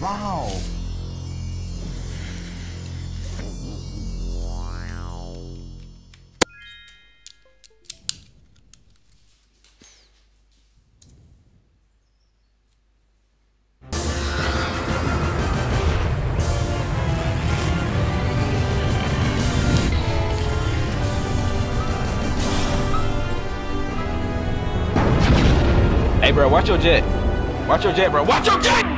Wow. Hey, bro, watch your jet. Watch your jet, bro. Watch your jet!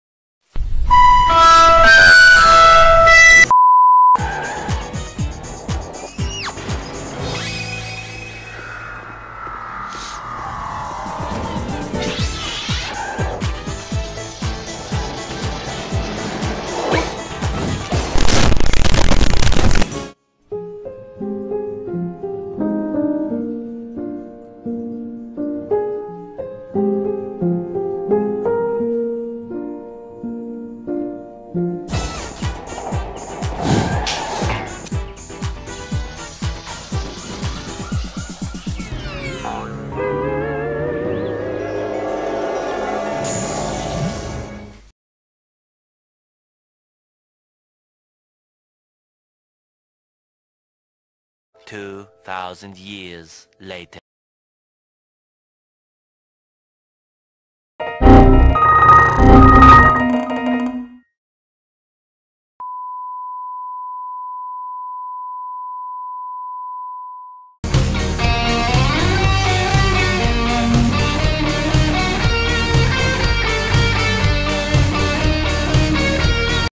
Two thousand years later.